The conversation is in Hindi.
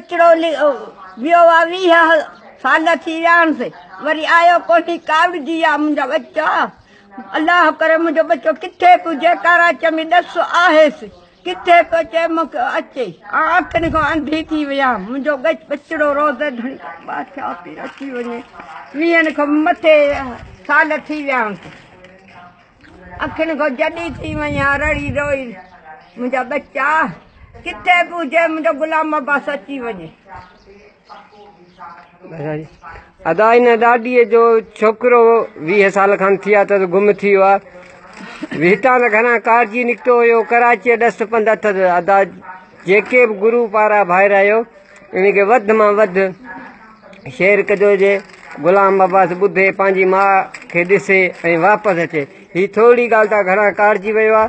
बचड़ो वियो आहे वीह साल थी विया आहिनि वरी आयो कोन्हे कावड़जी आहे मुंहिंजा बच्चा। अलाह करे मुंहिंजो बच्चो, किथे पुॼे कराच में ॾस आहेसि? किथे पियो चए मूंखे अचे? अखियुनि खां अंधी थी विया। मुंहिंजो बचिड़ो रोज़ ढणी बादशाह पई अची वञे। वीहनि खां मथे साल थी विया। आहिनि अखियुनि खां जॾी थी वञा, रड़ी रोई। मुंहिंजा बच्चा किथे पुॼे मुंहिंजो गुलाम अची वञे अदा इन ॾाॾीअ जो छोकिरो वीह साल खनि थी विया त गुम थी वियो आहे हितां त घणा कारजी निकितो हुयो कराची ॾस पंध अथसि अदा जेके बि गुरू पारां ॿाहिरि आयो इनखे वधि माँ वधि कजो हुजे गुलाम अब्बास ॿुधे पंहिंजी माउ खे ॾिसे ऐं वापसि अचे। हीअ थोरी ॻाल्हि त घणा कारजी वियो आहे